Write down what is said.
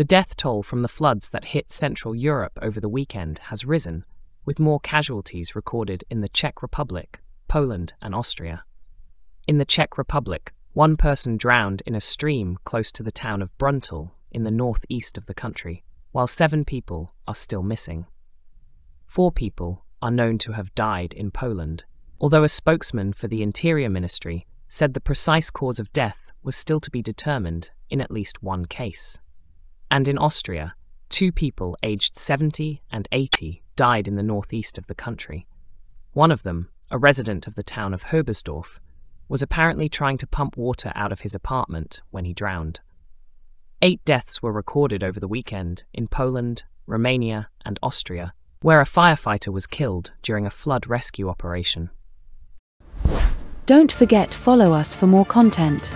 The death toll from the floods that hit Central Europe over the weekend has risen, with more casualties recorded in the Czech Republic, Poland, and Austria. In the Czech Republic, one person drowned in a stream close to the town of Bruntal in the northeast of the country, while seven people are still missing. Four people are known to have died in Poland, although a spokesman for the Interior Ministry said the precise cause of death was still to be determined in at least one case. And in Austria, two people aged 70 and 80 died in the northeast of the country. One of them, a resident of the town of Höbersdorf, was apparently trying to pump water out of his apartment when he drowned. Eight deaths were recorded over the weekend in Poland, Romania, and Austria, where a firefighter was killed during a flood rescue operation. Don't forget follow us for more content.